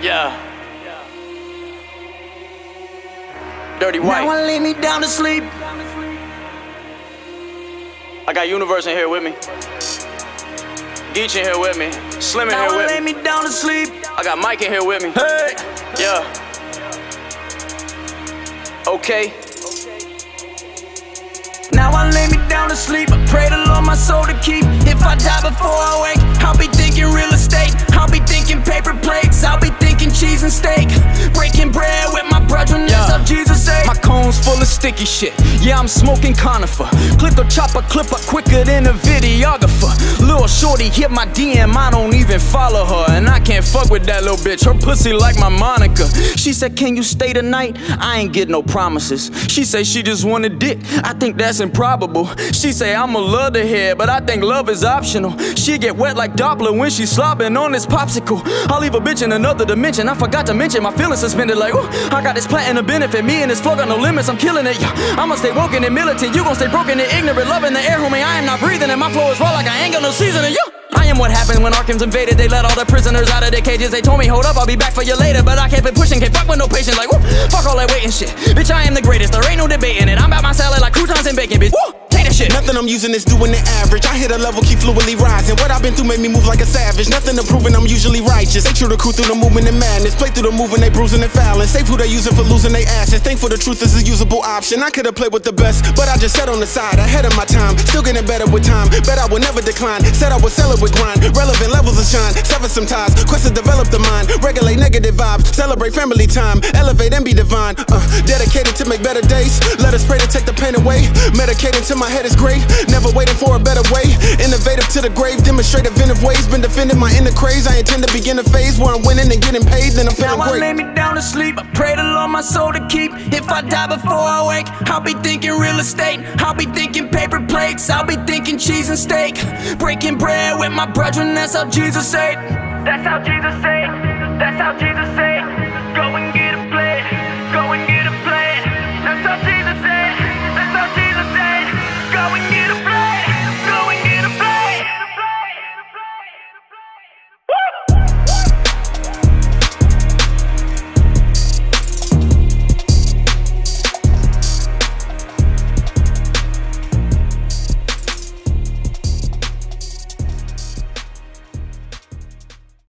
Yeah. Dirty white. Now I lay me down to sleep. I got Universe in here with me. Geech in here with me. Slim in Now here I with lay me. me down to sleep. I got Mike in here with me. Hey. Yeah. Okay. Now I lay me down to sleep. I pray the Lord my soul to keep. If I die before I wake, I'll be of sticky shit. Yeah, I'm smoking conifer. Click or chop a clipper quicker than a videographer. Little shorty hit my DM, I don't even follow her. And I can't fuck with that little bitch. Her pussy like my Monica. She said, Can you stay tonight? I ain't get no promises. She say she just want a dick. I think that's improbable. She say I'ma love the head, but I think love is optional. She get wet like Doppler when she slobbing on this popsicle. I leave a bitch in another dimension. I forgot to mention my feelings suspended. Like, ooh, I got this platinum benefit. Me and this flow got no limits. I'm killing it. I'ma stay woken and militant. You gon' stay broken and ignorant. Loving the air, homie. I am not breathing, and my flow is raw like I ain't no seasoning. Yeah. I am what happened when Arkham's invaded. They let all the prisoners out of their cages. They told me, hold up, I'll be back for you later. But I kept it pushing, can't fuck with no patience. Like, woo, fuck all that waiting shit. Bitch, I am the greatest. There ain't no debating it. I'm about my salad like croutons and bacon, bitch. Take Nothing I'm using is doing the average. I hit a level, keep fluidly rising. What I've been through made me move like a savage. Nothing to prove proving I'm usually righteous. They true the crew through the movement and madness. Play through the moving, they bruising and fouling. Safe who they using for losing they asses. Thankful the truth is a usable option. I could have played with the best, but I just sat on the side ahead of my time. Still getting better with time. Bet I would never decline. Said I would sell it with grind. Relevant levels of shine. Sever some ties. Quest to develop the mind. Regulate negative vibes. Celebrate family time. Elevate and be divine. Uh, dedicated to make better days. Let us pray to take the pain away. Medicating till my head is great. Never waiting for a better way. Innovative to the grave. Demonstrate inventive ways. Been defending my inner craze. I intend to begin a phase where I'm winning and getting paid. Then I'm Now feeling I lay me down to sleep. I pray the Lord my soul to keep. If I die before I wake, I'll be thinking real estate. I'll be thinking paper plates. I'll be thinking cheese and steak. Breaking bread with my brethren. That's how Jesus said. That's how Jesus said. That's how Jesus said.